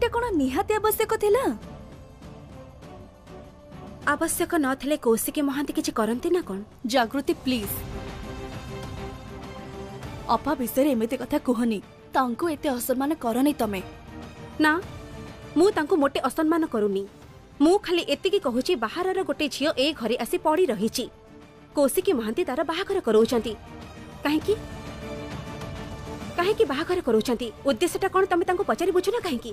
ଏଇଟା କ'ଣ ନିହାତି ଆବଶ୍ୟକ ଥିଲା ଆବଶ୍ୟକ ନଥିଲେ କୌଶିକୀ ମହାନ୍ତି କିଛି କରନ୍ତି ନା କ'ଣ ଜାଗୃତି ପ୍ଲିଜ୍ ଅପା ବିଷୟରେ ଏମିତି କଥା କୁହନି ତାଙ୍କୁ ଏତେ ଅସମ୍ମାନ କରନି ତମେ ନା ମୁଁ ତାଙ୍କୁ ମୋଟେ ଅସମ୍ମାନ କରୁନି ମୁଁ ଖାଲି ଏତିକି କହୁଛି ବାହାରର ଗୋଟେ ଝିଅ ଏ ଘରେ ଆସି ପଡ଼ି ରହିଛି କୌଶିକୀ ମହାନ୍ତି ତାର ବାହାଘର କରାଉଛନ୍ତି କାହିଁକି କାହିଁକି ବାହାଘର କରାଉଛନ୍ତି ଉଦ୍ଦେଶ୍ୟଟା କ'ଣ ତମେ ତାଙ୍କୁ ପଚାରି ବୁଝୁନା କାହିଁକି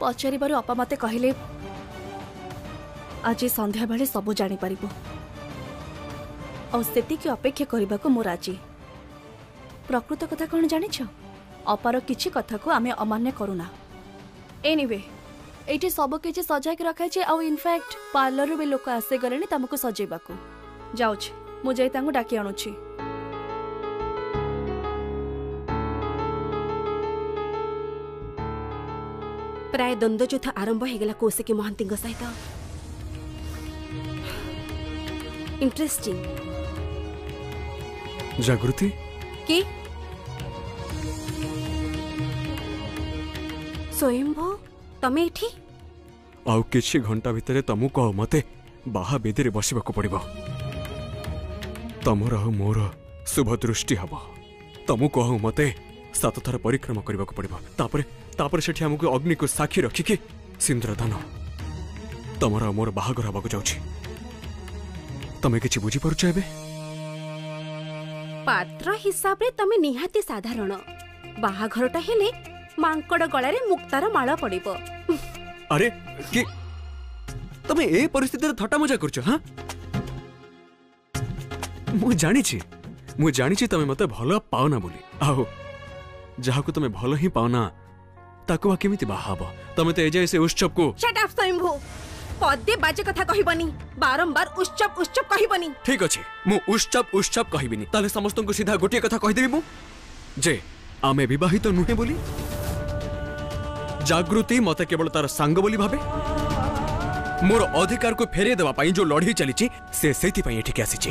पचार अपा मते के आज सन्ध्या बेला सबै जापारि अपेक्षाको म राजी प्रकृत कथा कहाँ जान्छ अप्पार कथा अमान्य नेटि सबैकि सजाइकि रखाइन्छ आउ इनफ्याक्ट पर्लरु लोक आसिगले नि त म सजेवाक मैले डाकि आणु ପ୍ରାୟ ଦ୍ୱନ୍ଦ୍ୱଯୁଦ୍ଧ ଆରମ୍ଭ ହେଇଗଲା କୌଶିକୀ ମହାନ୍ତିଙ୍କ ସହିତ ଇଣ୍ଟରେଷ୍ଟିଂ ଜାଗୃତି କି ସ୍ୱୟମ୍ଭୁ ତମେ ଏଠି ଆଉ କିଛି ଘଣ୍ଟା ଭିତରେ ତମକୁ କହ ମତେ ବାହା ବେଦୀରେ ବସିବାକୁ ପଡ଼ିବ ତମର ଆଉ ମୋର ଶୁଭ ଦୃଷ୍ଟି ହେବ ତମକୁ କହ ମତେ ସାତ ଥର ପରିକ୍ରମା କରିବାକୁ ପଡ଼ିବ ତାପରେ ତାପରେ ସେଠି ଆମକୁ ଅଗ୍ନିକୁ ସାକ୍ଷୀ ରଖିକି ସିନ୍ଦୁରଦାନ ତମର ଆଉ ମୋର ବାହାଘର ହେବାକୁ ଯାଉଛି ତମେ କିଛି ବୁଝିପାରୁଛ ଏବେ ପାତ୍ର ହିସାବରେ ତମେ ନିହାତି ସାଧାରଣ ବାହାଘରଟା ହେଲେ ମାଙ୍କଡ଼ ଗଳାରେ ମୁକ୍ତାର ମାଳ ପଡ଼ିବ ଆରେ କି ତମେ ଏ ପରିସ୍ଥିତିରେ ଥଟା ମଜା କରୁଛ ହଁ ମୁଁ ଜାଣିଛି ମୁଁ ଜାଣିଛି ତମେ ମତେ ଭଲ ପାଅନା ବୋଲି ଆଉ ଯାହାକୁ ତମେ ଭଲ ହିଁ ପାଉନା ତାକୁ ବା କେମିତି ବାହା ହବ ତମେ ତ ଏଯାଏ ସେ ଉତ୍ସବକୁ ସ୍ୱୟମ୍ଭୁ ପଦେ ବାଜେ କଥା କହିବନି ବାରମ୍ବାର ଉତ୍ସବ ଉତ୍ସବ କହିବନି ଠିକ ଅଛି ମୁଁ ଉତ୍ସବ ଉତ୍ସବ କହିବିନି ତାହେଲେ ସମସ୍ତଙ୍କୁ ସିଧା ଗୋଟିଏ କଥା କହିଦେବି ମୁଁ ଯେ ଆମେ ବିବାହିତ ନୁହେଁ ବୋଲି ଜାଗୃତି ମତେ କେବଳ ତାର ସାଙ୍ଗ ବୋଲି ଭାବେ ମୋର ଅଧିକାରକୁ ଫେରାଇ ଦେବା ପାଇଁ ଯୋଉ ଲଢ଼େଇ ଚାଲିଛି ସେ ସେଇଥିପାଇଁ ଏଠିକି ଆସିଛି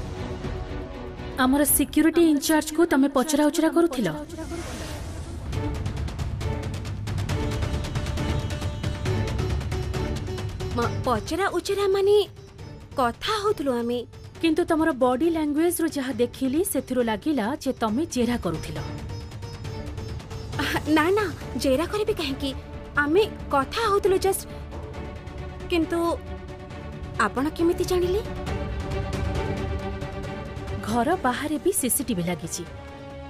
আমার সিক্যুরিটি ইনচার্জকু তুমি পচরা উচরা করুছিল পচরা উচরা মানে কথা হতল আমি কিন্তু তোমার বডি ল্যাঙ্গুয়েজ রু যা দেখিলি সেথির লাগিলা যে তুমি জেরা করুছিল না না জেরা করিবি কাহিকি আমি কথা হতল জাস্ট কিন্তু আপনা কিমিতি জানিলি ঘর বাহারে বি সিসিটিভি লাগিছি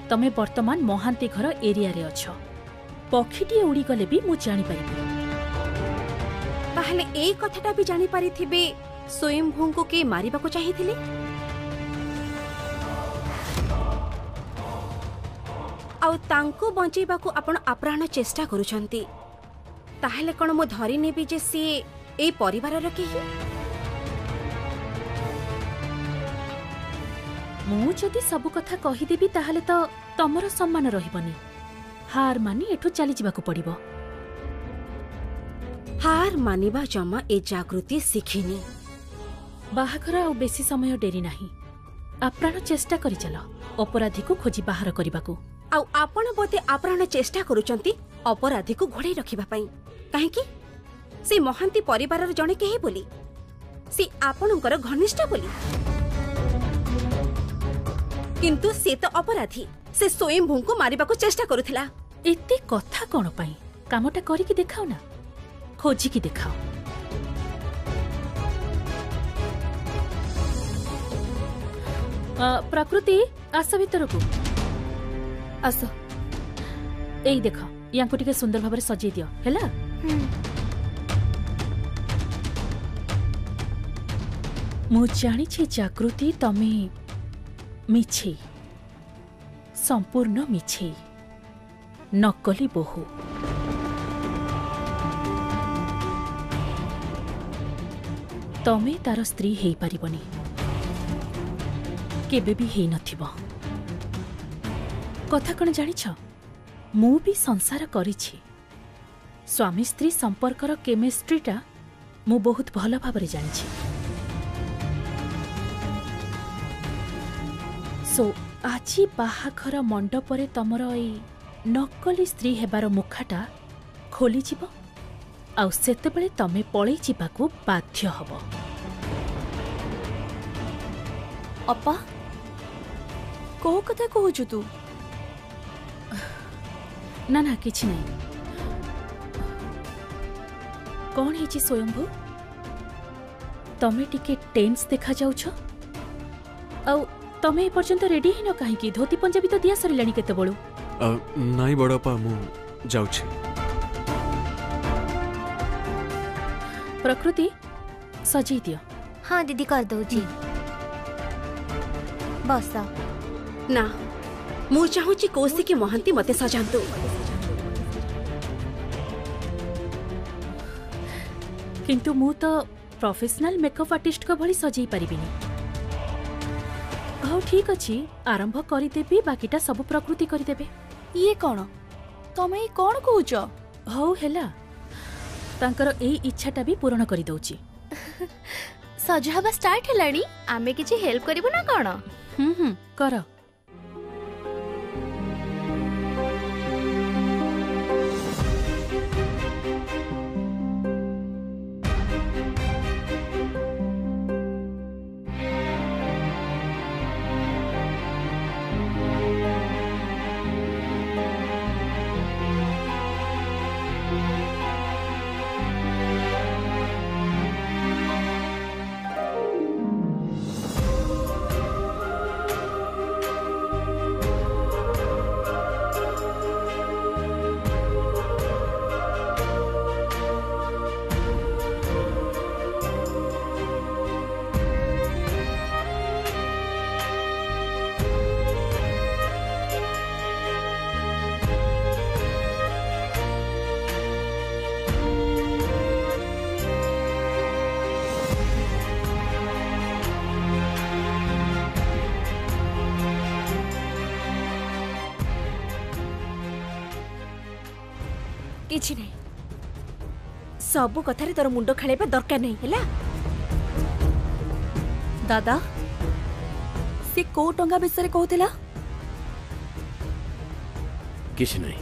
তুমি বর্তমান মহান্তি ঘর এরিয়ারে অছ পক্ষীটিয়ে উড়িগলে বি মু জানিপারিবি তাহলে এই কথাটা বি জানিপারিথিবে স্বয়ম্ভূঙ্কু কে মারিবাকু চাহিথিলে ଆଉ ତାଙ୍କୁ আপন আপ্রাণ চেষ্টা করুছন্তি তাহলে কোন মু ধরি নেবি যে সি এই ପରିବାରର কেহি ମୁଁ ଯଦି ସବୁ କଥା କହିଦେବି ତାହେଲେ ତ ତମର ସମ୍ମାନ ରହିବନି ହାର ମାନି ଏଠୁ ଚାଲିଯିବାକୁ ପଡ଼ିବ ହାର ମାନିବା ଜମା ଏ ଜାଗୃତି ଶିଖିନି ବାହାଘର ଆଉ ବେଶୀ ସମୟ ଡେରି ନାହିଁ ଆପ୍ରାଣ ଚେଷ୍ଟା କରିଚାଲ ଅପରାଧୀକୁ ଖୋଜି ବାହାର କରିବାକୁ ଆଉ ଆପଣ ବୋଧେ ଆପ୍ରାଣ ଚେଷ୍ଟା କରୁଛନ୍ତି ଅପରାଧୀକୁ ଘୋଡ଼ାଇ ରଖିବା ପାଇଁ କାହିଁକି ସେ ମହାନ୍ତି ପରିବାରର ଜଣେ କେହି ବୋଲି ସେ ଆପଣଙ୍କର ଘନିଷ୍ଠ ବୋଲି কিন্তু সে তো অপরাধী সে স্বয়ংভূ মারিবাকু চেষ্টা করুথিলা এতে কথা কোন পাই কামটা করিকি দেখাও না খোঁজি কি দেখাও প্রকৃতি আস ভিতরকু আস এই দেখ ইয়াঙ্কু টিকে সুন্দর ভাবে সজাই দিও হেলা মু ଜାଣିଛି ଜାଗୃତି ତମେ ମିଛେଇ ସମ୍ପୂର୍ଣ୍ଣ ମିଛେଇ ନକଲି ବୋହୁ ତମେ ତାର ସ୍ତ୍ରୀ ହେଇପାରିବନି କେବେ ବି ହେଇନଥିବ କଥା କ'ଣ ଜାଣିଛ ମୁଁ ବି ସଂସାର କରିଛି ସ୍ୱାମୀ ସ୍ତ୍ରୀ ସମ୍ପର୍କର କେମିଷ୍ଟ୍ରିଟା ମୁଁ ବହୁତ ଭଲ ଭାବରେ ଜାଣିଛି ସୋ ଆଜି ବାହାଘର ମଣ୍ଡପରେ ତମର ଏଇ ନକଲି ସ୍ତ୍ରୀ ହେବାର ମୁଖାଟା ଖୋଲିଯିବ ଆଉ ସେତେବେଳେ ତମେ ପଳେଇ ଯିବାକୁ ବାଧ୍ୟ ହେବ ଅପା କୋଉ କଥା କହୁଛୁ ତୁ ନା ନା କିଛି ନାହିଁ କ'ଣ ହେଇଛି ସ୍ୱୟମ୍ଭୁ ତମେ ଟିକେ ଟେନ୍ସ ଦେଖାଯାଉଛ ଆଉ तमे पर्यंत रेडी हिनो काहे की धोती पंजाबी तो दिया सरलानी केते बळु नाही बडापा मु जाऊ छे प्रकृति सजी दियो हां दीदी कर दउ छी बस ना मु चाहू छी कोसी के महंती मते सजांतु किंतु मु तो प्रोफेशनल मेकअप आर्टिस्ट को भली सजई परिबिनी ହଉ ଠିକ ଅଛି ଆରମ୍ଭ କରିଦେବି ବାକିଟା ସବୁ ପ୍ରକୃତି କରିଦେବେ ଇଏ କ'ଣ ତମେ ଏଇ କ'ଣ କହୁଛ ହଉ ହେଲା ତାଙ୍କର ଏଇ ଇଚ୍ଛାଟା ବି ପୂରଣ କରିଦଉଛି ସଜ ହବା ଷ୍ଟାର୍ଟ ହେଲାଣି ଆମେ କିଛି ହେଲ୍ପ କରିବୁ ନା କ'ଣ ହୁଁ ହୁଁ କର କିଛି ନାହିଁ ସବୁ କଥାରେ ତୋର ମୁଣ୍ଡ ଖେଳାଇବା ଦରକାର ନାହିଁ ହେଲା ଦାଦା ସେ କୋଉ ଟଙ୍କା ବିଷୟରେ କହୁଥିଲା କିଛି ନାହିଁ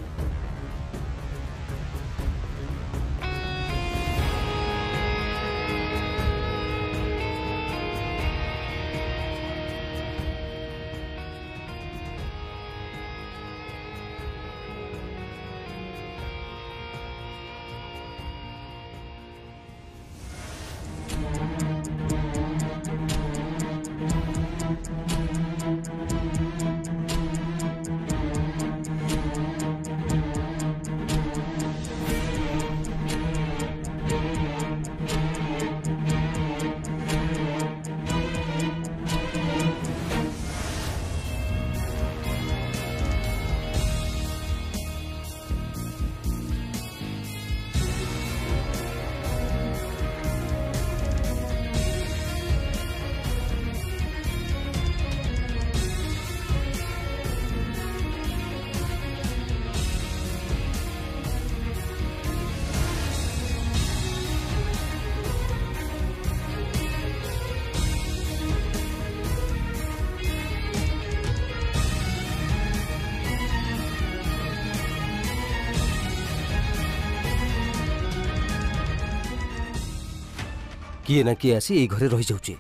କିଏ ନା କିଏ ଆସି ଏଇ ଘରେ ରହିଯାଉଛି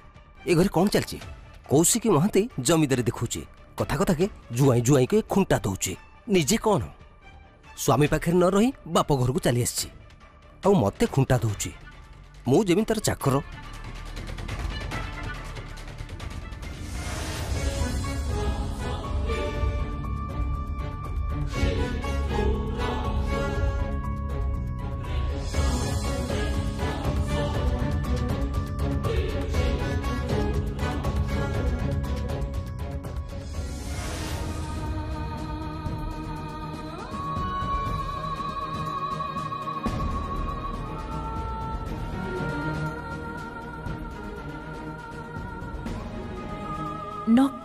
ଏ ଘରେ କ'ଣ ଚାଲିଛି କୌଶିକୀ ମହାନ୍ତି ଜମିଦାରୀ ଦେଖୁଛି କଥା କଥାକେ ଜୁଆଇଁ ଜୁଆଇଁକି ଖୁଣ୍ଟା ଦେଉଛି ନିଜେ କ'ଣ ସ୍ୱାମୀ ପାଖରେ ନ ରହି ବାପ ଘରକୁ ଚାଲି ଆସିଛି ଆଉ ମୋତେ ଖୁଣ୍ଟା ଦେଉଛି ମୁଁ ଯେମିତି ତାର ଚାକର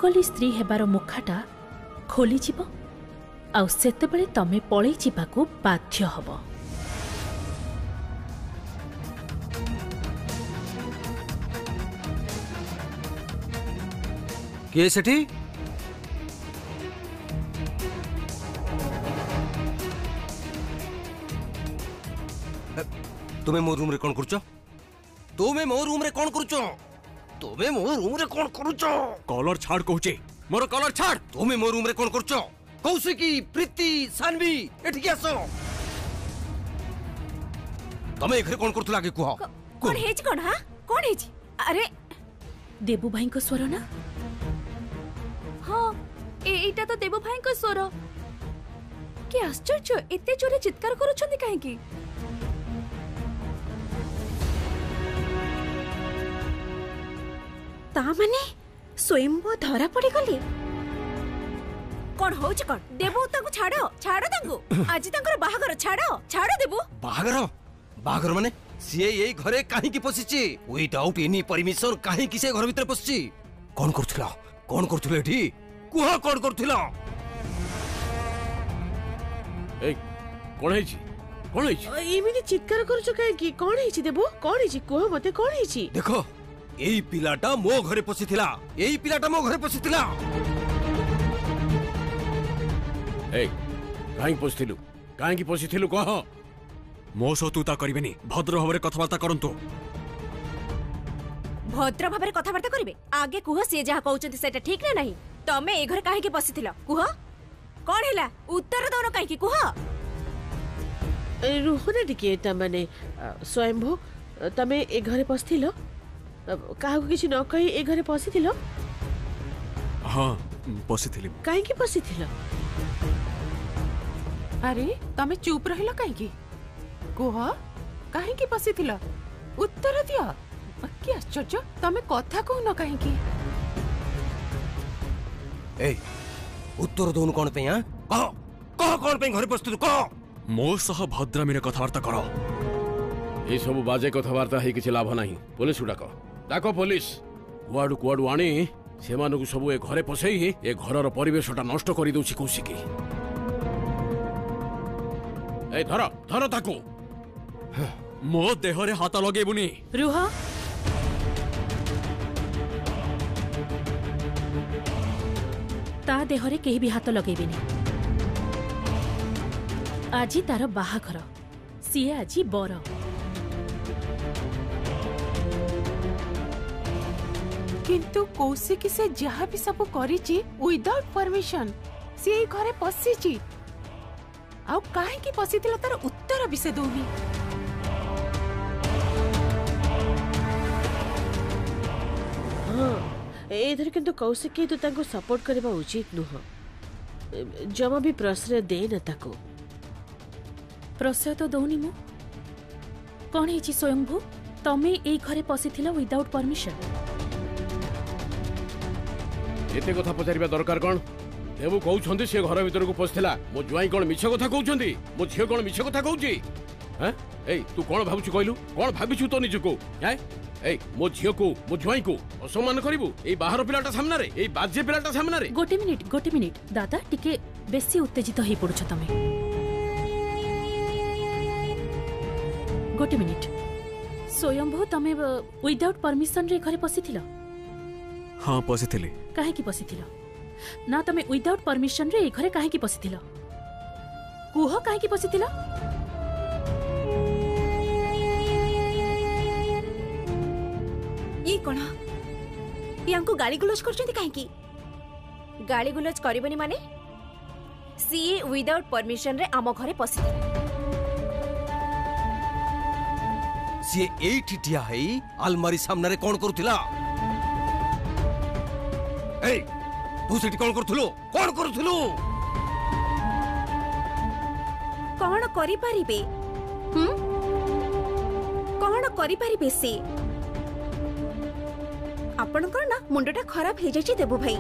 କଲି ସ୍ତ୍ରୀ ହେବାର ମୁଖାଟା ଖୋଲିଯିବ ଆଉ ସେତେବେଳେ ତମେ ପଳେଇ ଯିବାକୁ ବାଧ୍ୟ ହେବ କିଏ ସେଠି ତୁମେ ମୋ ରୁମ୍ରେ କ'ଣ କରୁଛ ତୁମେ ମୋ ରୁମ୍ରେ କ'ଣ କରୁଛ তুমি মো রুমরে কোন করুছ কলর ছাড় কহুছি মোর কলর ছাড় তুমি মো রুমরে কোন করুছ কি প্রীতি সানভি কি আসো তুমি এখানে কোন করুলা আগে কুহ কোন হেজ কোন হ্যাঁ কোন হেজ আরে দেবু ভাইঙ্ক স্বর না হ্যাঁ এইটা তো দেবু ভাইঙ্ক স্বর কি আশ্চর্য এতে জোরে চিৎকার করুছন্তি কাহিকি ତା ମାନେ ସ୍ୱୟମ୍ଭୁ ଧରା ପଡିଗଲି ଚିତ୍କାର କରୁଛ କାହିଁକି କଣ ହେଇଛି ଦେବୁ କଣ ହେଇଛି କୁହ ମତେ କଣ ହେଇଛି ଦେଖ এই পিলাটা মো ঘরে পশিছিলা এই পিলাটা মো ঘরে পশিছিলা এই কাহিঁকি পশিছিলু কাহিঁকি পশিছিলু কহ ମୋ ଶତ୍ରୁତା କରିବେନି ଭଦ୍ର ଭାବରେ କଥାବାର୍ତ୍ତା କରନ୍ତୁ ଭଦ୍ର ଭାବରେ କଥାବାର୍ତ୍ତା କରିବେ ଆଗେ କୁହ ସିଏ ଯାହା କହୁଛନ୍ତି ସେଟା ଠିକ ନା ନାହିଁ ତମେ ଏ ଘରେ କାହିଁକି ବସିଥିଲ କୁହ କଣ ହେଲା ଉତ୍ତର ଦଉନ କାହିଁକି କୁହ ରୁହ ନା ଟିକେ ତା ମାନେ ସ୍ୱୟମ୍ଭୁ ତମେ ଏ ଘରେ ବସିଥିଲ କାହାକୁ କିଛି ନ କହି ଏ ଘରେ ପଶିଥିଲ ହଁ ପଶିଥିଲି କାହିଁକି ପଶିଥିଲ ଆରେ ତମେ ଚୁପ୍ ରହିଲ କାହିଁକି କୁହ କାହିଁକି ପଶିଥିଲ ଉତ୍ତର ଦିଅ କି ଆଶ୍ଚର୍ଯ୍ୟ ତମେ କଥା କହୁନ କାହିଁକି ଏଇ ଉତ୍ତର ଦଉନୁ କ'ଣ ପାଇଁ କହ କହ କ'ଣ ପାଇଁ ଘରେ ପଶିଥିଲୁ କହ ମୋ ସହ ଭଦ୍ରାମୀରେ କଥାବାର୍ତ୍ତା କର ଏସବୁ ବାଜେ କଥାବାର୍ତ୍ତା ହେଇ କିଛି ଲାଭ ନାହିଁ ପୋଲିସକୁ ଡାକ ଡାକ ପୋଲିସ କୁଆଡ଼ୁ କୁଆଡ଼ୁ ଆଣି ସେମାନଙ୍କୁ ସବୁ ଏ ଘରେ ପଶେଇ ଏ ଘରର ପରିବେଶଟା ନଷ୍ଟ କରିଦେଉଛି କୌଶିକି ଏ ଧର ଧର ତାକୁ ମୋ ଦେହରେ ହାତ ଲଗେଇବୁନି ରୁହ ତା ଦେହରେ କେହି ବି ହାତ ଲଗେଇବେନି ଆଜି ତାର ବାହାଘର ସିଏ ଆଜି ବର কিন্তু কৌশিকিছে যাহা পি সব করিচি উইদাউট পারমিশন সেই ঘরে পসিচি আউ কাহে কি পসিছিল তৰ উত্তৰ বিছে দহি এইതിരെ কিন্তু কৌশিকি তো তাকো সাপোর্ট কৰিব উচিত নহ জমা বি প্রস্ৰে দেন তক প্রস্ৰে তো দহনি ম কোন হচি স্বয়ংভূ তুমি এই ঘরে পসিছিল উইদাউট পারমিশন এতে কথা পচারিবা দরকার কোণ দেবু কৌছন্তি সে ঘর ভিতরকু পশিলা মো জুয়াই কোণ মিছ কথা কৌছন্তি মো ঝিও কোণ মিছ কথা কৌছি হ্যাঁ এই তু কোণ ভাবুছু কইলু কোণ ভাবিছু তো নিজকু হ্যাঁ এই মো ঝিওকু মো জুয়াইকু অসম্মান করিবু এই বাহার পিলাটা সামনারে এই বাজে পিলাটা সামনারে গোটে মিনিট গোটে মিনিট দাদা টিকে বেশি উত্তেজিত হয়ে পড়ছ তুমি গোটে মিনিট স্বয়ম্ভু তুমি উইদাউট পরমিশন রে ঘরে পশিছিল हाँ पशिथिली पसी पशिथिल ना तमे तो without permission रे ए घरे काहे पशिथिल कुह पसी पशिथिल ये कोण यांको गाली गुलोज करछंती काहे गाली करीब नहीं माने सीए without permission रे आम घरे पशिथिल सी ए ठिया है अलमारी सामने कौन करूला ଏଇ କଣ କରୁଥିଲୁ କଣ କରୁଥିଲୁ କଣ କରିପାରିବେ କଣ କରିପାରିବେ ସେ ଆପଣଙ୍କର ନା ମୁଣ୍ଡଟା ଖରାପ ହେଇଯାଇଛି ଦେବୁ ଭାଇ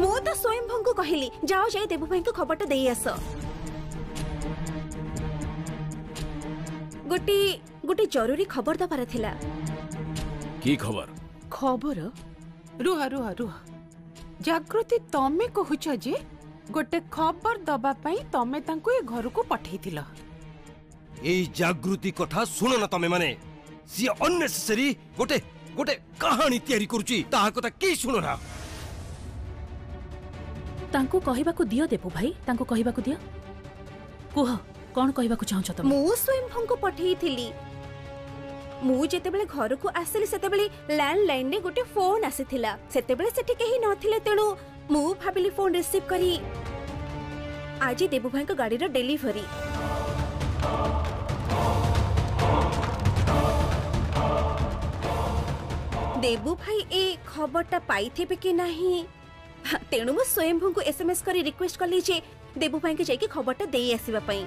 ମୁଁ ତ ସ୍ୱୟଂଭୂଙ୍କୁ କହିଲି ଯାଅ ଯାଇ ଦେବୁ ଭାଇଙ୍କୁ ଖବରଟା ଦେଇଆସ ଗୋଟିଏ ଗୋଟିଏ ଜରୁରୀ ଖବର ଦେବାର ଥିଲା କି ଖବର ଖବର ରୁହ ରୁହ ରୁହ ଜାଗୃତି ତମେ କହୁଛ ଯେ ଗୋଟେ ଖବର ଦବା ପାଇଁ ତମେ ତାଙ୍କୁ ଏ ଘରକୁ ପଠେଇଥିଲ ଏଇ ଜାଗୃତି କଥା ଶୁଣ ନା ତମେମାନେ ସିଏ ଅନ୍ନେସେସରି ଗୋଟେ ଗୋଟେ କାହାଣୀ ତିଆରି କରୁଛି ତାହା କଥା କେହି ଶୁଣନା ତାଙ୍କୁ କହିବାକୁ ଦିଅ ଦେବୁ ଭାଇ ତାଙ୍କୁ କହିବାକୁ ଦିଅ କୁହ କଣ କହିବାକୁ ଚାହୁଁଛ ତମେ ମୁଁ ସ୍ୱୟଂଭଙ୍କୁ ପଠେଇଥିଲି ମୁଁ ଯେତେବେଳେ ଘରକୁ ଆସିଲି ସେତେବେଳେ ଲ୍ୟାଣ୍ଡଲାଇନ୍ରେ ଗୋଟେ ଫୋନ୍ ଆସିଥିଲା ସେତେବେଳେ ସେଠି କେହି ନଥିଲେ ତେଣୁ ମୁଁ ଭାବିଲି ଫୋନ୍ ରିସିଭ୍ କରି ଆଜି ଦେବୁ ଭାଇଙ୍କ ଗାଡ଼ିର ଡେଲିଭରି ଦେବୁ দেবু ভাই এই খবরটা পাইথিবে কি না তেণু মু স্বয়ম্ভু କରି ରିକ୍ୱେଷ୍ଟ କଲି ଯେ ଦେବୁ ଭାଇଙ୍କୁ ଯାଇକି ଖବରଟା ଦେଇ ଆସିବା ପାଇଁ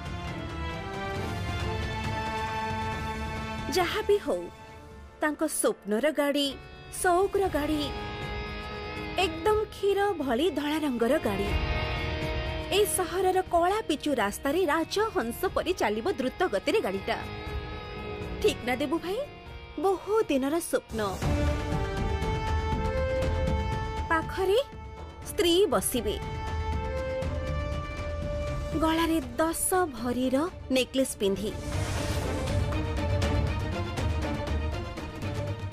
ଯାହା ବି ହଉ ତାଙ୍କ ସ୍ୱପ୍ନର ଗାଡ଼ି ସଉକର ଗାଡ଼ି ଏକଦମ କ୍ଷୀର ଭଳି ଧଳା ରଙ୍ଗର ଗାଡ଼ି ଏ ସହରର କଳା ପିଚୁ ରାସ୍ତାରେ ରାଜ ହଂସ ପରି ଚାଲିବ ଦ୍ରୁତ ଗତିରେ ଗାଡ଼ିଟା ଠିକ୍ ନା ଦେବୁ ଭାଇ ବହୁ ଦିନର ସ୍ୱପ୍ନ ପାଖରେ ସ୍ତ୍ରୀ ବସିବେ ଗଳାରେ ଦଶ ଭରିର ନେକଲେସ୍ ପିନ୍ଧି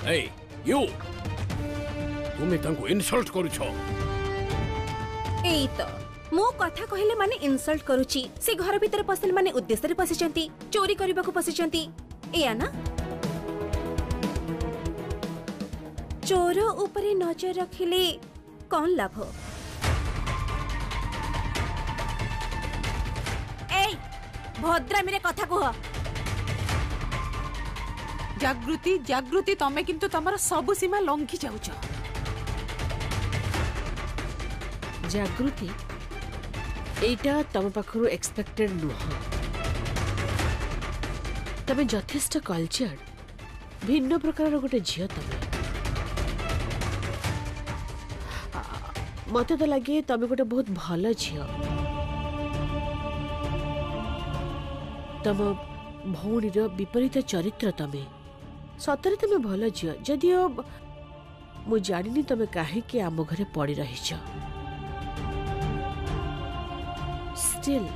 Hey, you! তুমি তাঙ্কু ইনসল্ট করুছ এই তো ମୋ କଥା କହିଲେ ମାନେ ଇନସଲ୍ଟ କରୁଛି ସେ ଘର ଭିତରେ ପଶିଲେ ମାନେ ଉଦ୍ଦେଶ୍ୟରେ ପଶିଛନ୍ତି ଚୋରି କରିବାକୁ ପଶିଛନ୍ତି ଏୟା ନା ଚୋର ଉପରେ ନଜର ରଖିଲେ କ'ଣ ଲାଭ ଏଇ ଭଦ୍ରାମିରେ କଥା କୁହ জাগৃতি জাগৃতি তুমি কিন্তু তোমার সবু সীমা লঙ্ঘি যাওছ জাগৃতি এইটা তোম পাখু এক্সপেক্টেড নুহ তুমি যথেষ্ট কলচর ভিন্ন প্রকার গোটে ঝিও তুমি মতো তো লাগে তুমি গোটে বহুত ভাল ঝিও ତମ ଭଉଣୀର ବିପରୀତ ଚରିତ୍ର ତମେ ସତରେ ତୁମେ ଭଲ ଝିଅ ଯଦିଓ ମୁଁ ଜାଣିନି ତୁମେ କାହିଁକି ଆମ ଘରେ ପଡ଼ି ରହିଛ ଷ୍ଟିଲ୍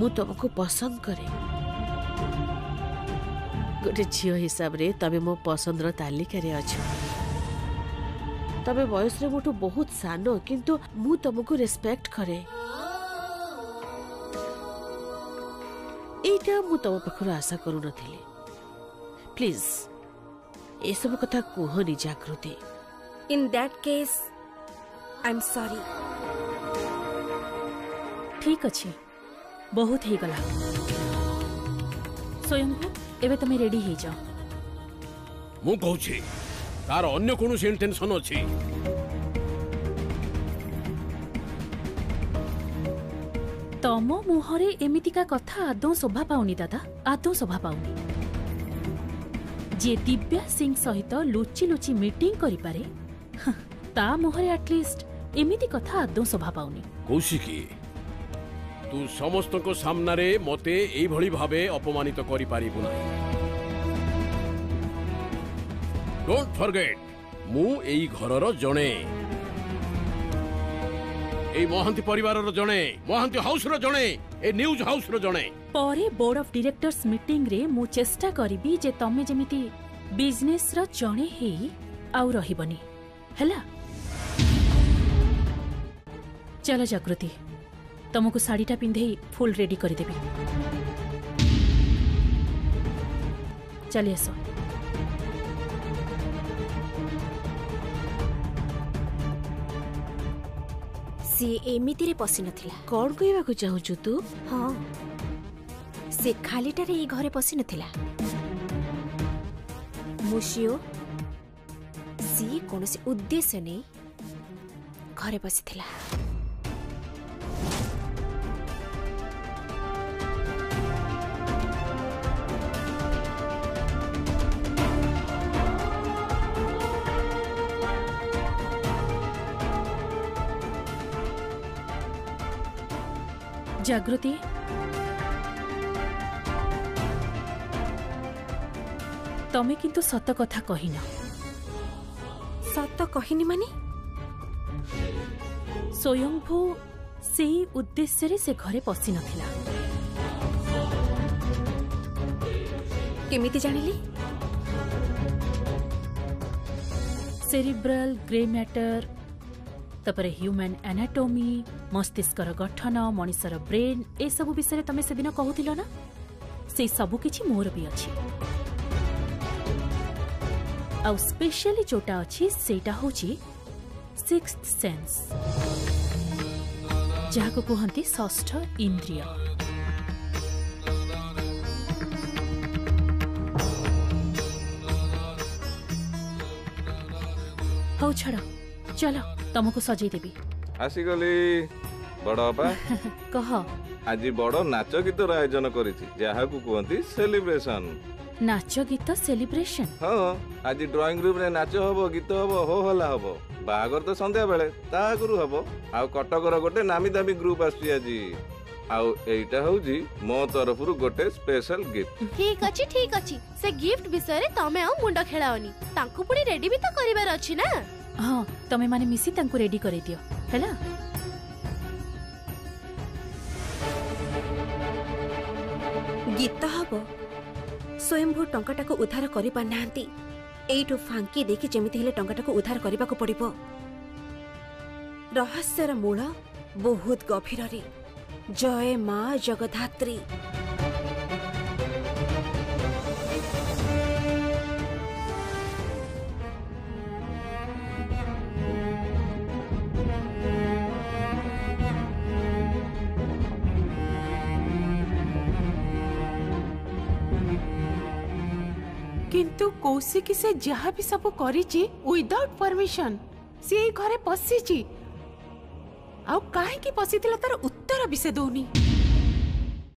ମୁଁ ତୁମକୁ ପସନ୍ଦ କରେ ଗୋଟେ ଝିଅ ହିସାବରେ ତମେ ମୋ ପସନ୍ଦର ତାଲିକାରେ ଅଛ ତମେ ବୟସରେ ମୋଠୁ ବହୁତ ସାନ କିନ୍ତୁ ମୁଁ ତମକୁ ରେସ୍ପେକ୍ଟ କରେ ଏଇଟା ମୁଁ ତମ ପାଖରୁ ଆଶା କରୁନଥିଲି ପ୍ଲିଜ୍ ଏସବୁ କଥା କୁହନି Jagruti in that case I am sorry ଠିକ୍ ଅଛି ବହୁତ ହେଇଗଲା ସ୍ୱୟଂକୁ ଏବେ ତମେ ରେଡି ହେଇଯାଅ ମୁଁ କହୁଛି ତାର ଅନ୍ୟ କୌଣସି ଇଣ୍ଟେନସନ୍ ଅଛି ତମ ମୁହଁରେ ଏମିତିକା କଥା ଆଦୌ ଶୋଭା ପାଉନି ଦାଦା ଆଦୌ ଶୋଭା ପାଉନି ଯିଏ ଦିବ୍ୟା ସିଂ ସହିତ ଲୁଚି ଲୁଚି ମିଟିଂ କରିପାରେ ତା ମୁହଁରେ ଆଟଲିଷ୍ଟ ଏମିତି କଥା ଆଦୌ ଶୋଭା ପାଉନି କୌଶିକି ତୁ ସମସ୍ତଙ୍କ ସାମ୍ନାରେ ମୋତେ ଏଇଭଳି ଭାବେ ଅପମାନିତ କରିପାରିବୁ ନାହିଁ ଡୋଣ୍ଟ ଫର୍ଗେଟ୍ ମୁଁ ଏଇ ଘରର ଜଣେ এই মহান্তি পরিবারর জনে মহান্তি হাউসর জনে এই নিউজ হাউসর জনে परे बोर्ड ऑफ डायरेक्टर्स मीटिंग रे मु चेष्टा करबी जे तमे जेमिति बिजनेस रो जणे हेई आउ रहिबनी हला चलो जागृति तुमको साड़ीटा पिंधे फुल रेडी कर देबी चल आस सी एमती पशि ना कौन कहवाक चाहू तू हाँ ସେ ଖାଲିଟାରେ ଏଇ ଘରେ ପଶିନଥିଲା ମୁସିଓ ସିଏ କୌଣସି ଉଦ୍ଦେଶ୍ୟ ନେଇ ଘରେ ବସିଥିଲା जागृति ତମେ କିନ୍ତୁ ସତ କଥା କହିନ ସତ କହିନି ମାନେ ସ୍ୱୟଂଭୁ ସେଇ ଉଦ୍ଦେଶ୍ୟରେ ସେ ଘରେ ପଶିନଥିଲା କେମିତି ଜାଣିଲି ସେରିବ୍ରାଲ ଗ୍ରେ ମ୍ୟାଟର ତାପରେ ହ୍ୟୁମାନ ଆନାଟୋମି ମସ୍ତିଷ୍କର ଗଠନ ମଣିଷର ବ୍ରେନ୍ ଏସବୁ ବିଷୟରେ ତମେ ସେଦିନ କହୁଥିଲ ନା ସେ ସବୁ କିଛି ମୋର ବି ଅଛି ଆଉ ସ୍ପେଶିଆଲି ଯେଉଁଟା ଅଛି ସେଇଟା ହେଉଛି ସିକ୍ସ ସେନ୍ସ ଯାହାକୁ କୁହନ୍ତି ଷଷ୍ଠ ଇନ୍ଦ୍ରିୟ ହଉ ଛାଡ଼ ଚାଲ ତମକୁ ସଜେଇ ଦେବି ଆସିଗଲି ବଡ଼ ବାପା କହ ଆଜି ବଡ଼ ନାଚ ଗୀତର ଆୟୋଜନ କରିଛି ଯାହାକୁ କୁହନ୍ତି ସେଲିବ୍ରେସନ୍ নাচ গীত সেলিব্রেশন ହଁ ଆଜି ଡ୍ରଇଂ ରୁମ୍ରେ ନାଚ ହବ ଗୀତ ହବ ହୋ ହଲ୍ଲା ହବ ବାହାଘର ତ ସନ୍ଧ୍ୟାବେଳେ ତା ଆଗରୁ ହବ ଆଉ କଟକର ଗୋଟେ ନାମୀ ଦାମୀ ଗ୍ରୁପ୍ ଆସୁଛି ଆଜି ଆଉ ଏଇଟା ହଉଛି ମୋ ତରଫରୁ ଗୋଟେ ସ୍ପେଶାଲ ଗିଫ୍ଟ ঠিক ଅଛି ঠিক ଅଛି ସେ ଗିଫ୍ଟ ବିଷୟରେ ତମେ ଆଉ ମୁଣ୍ଡ ଖେଳାଅନି ତାଙ୍କୁ ପୁଣି ରେଡି ବି ତ କରିବାର ଅଛି ନା ହଁ ତମେମାନେ ମିଶି ତାଙ୍କୁ ରେଡି କରେଇଦିଅ ହେଲା ଗୀତ ହବ ସ୍ୱୟମ୍ଭୂ ଟଙ୍କାଟାକୁ ଉଦ୍ଧାର କରିପାରିନାହାନ୍ତି ଏଇଠୁ ଫାଙ୍କି ଦେଖି ଯେମିତି ହେଲେ ଟଙ୍କାଟାକୁ ଉଦ୍ଧାର କରିବାକୁ ପଡ଼ିବ ରହସ୍ୟର ମୂଳ ବହୁତ ଗଭୀରରେ ଜୟ ମା ଜଗଧାତ୍ରୀ कौशिक से जहाँ भी सब करउट परमिशन सी घरे पशिच आई पशी तार उत्तर भी से दौनी